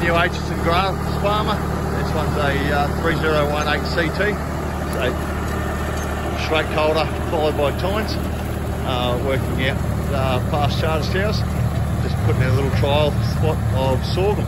new Aitchison grass farmer. This one's a uh, 3018 CT. So straight coulter followed by tines. Uh, working out uh, past Charters House. Just putting in a little trial spot of sorghum.